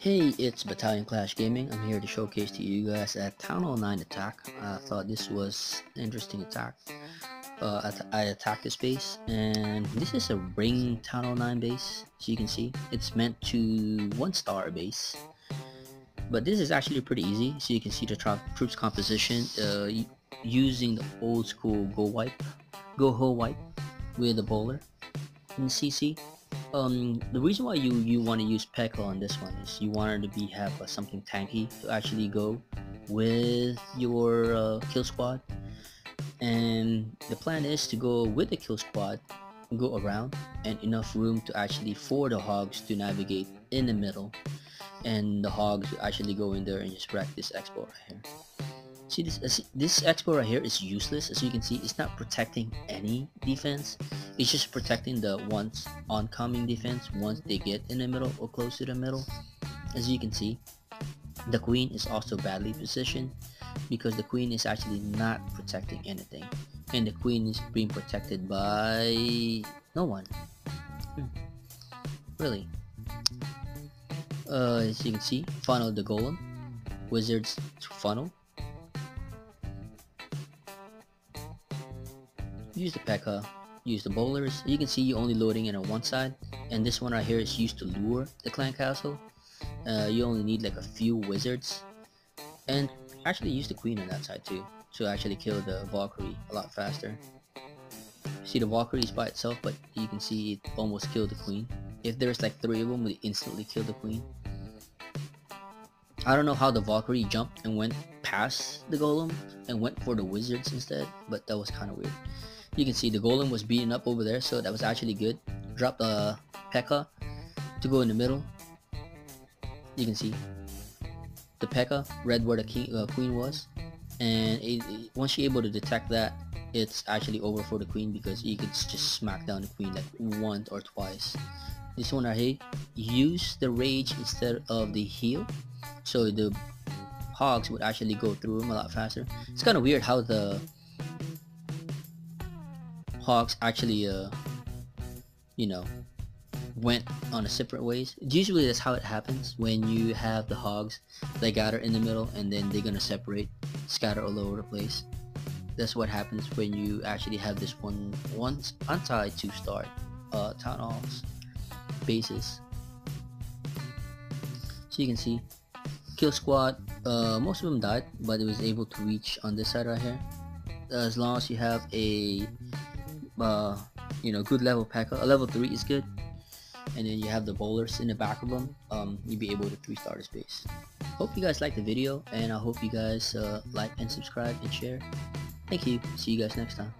Hey, it's Battalion Clash Gaming. I'm here to showcase to you guys a Town Hall 9 attack. I thought this was an interesting attack. Uh, I attacked this base, and this is a ring Town Hall 9 base, so you can see. It's meant to one-star base. But this is actually pretty easy, so you can see the troops composition uh, using the old school go wipe, go ho wipe with the bowler in CC um the reason why you you want to use P.E.K.K.A on this one is you want it to be have uh, something tanky to actually go with your uh, kill squad. And the plan is to go with the kill squad go around and enough room to actually for the hogs to navigate in the middle and the hogs actually go in there and just wreck this expo right here. See this uh, this expo right here is useless. As you can see it's not protecting any defense it's just protecting the ones oncoming defense once they get in the middle or close to the middle. As you can see the queen is also badly positioned because the queen is actually not protecting anything. And the queen is being protected by no one. Really. Uh, as you can see funnel the golem. Wizards to funnel. Use the P.E.K.K.A, use the bowlers. You can see you're only loading it on one side, and this one right here is used to lure the clan castle. Uh, you only need like a few wizards, and actually use the queen on that side too, to actually kill the Valkyrie a lot faster. See the Valkyrie is by itself, but you can see it almost killed the queen. If there's like three of them, we instantly kill the queen. I don't know how the Valkyrie jumped and went past the golem and went for the wizards instead, but that was kind of weird. You can see the golem was beaten up over there, so that was actually good. Drop the P.E.K.K.A to go in the middle. You can see the P.E.K.K.A read where the king, uh, queen was, and it, it, once you're able to detect that, it's actually over for the queen because you could just smack down the queen like once or twice. This one I here, use the rage instead of the heal, so the hogs would actually go through them a lot faster. It's kind of weird how the Hogs actually, uh, you know, went on a separate ways. Usually that's how it happens when you have the hogs, they gather in the middle and then they're gonna separate, scatter all over the place. That's what happens when you actually have this one, one anti two star uh, town halls bases. So you can see, kill squad, uh, most of them died, but it was able to reach on this side right here. As long as you have a uh, you know, good level P.E.K.K.A. A level 3 is good. And then you have the bowlers in the back of them. Um, you'll be able to 3 star the space. Hope you guys liked the video and I hope you guys uh, like and subscribe and share. Thank you. See you guys next time.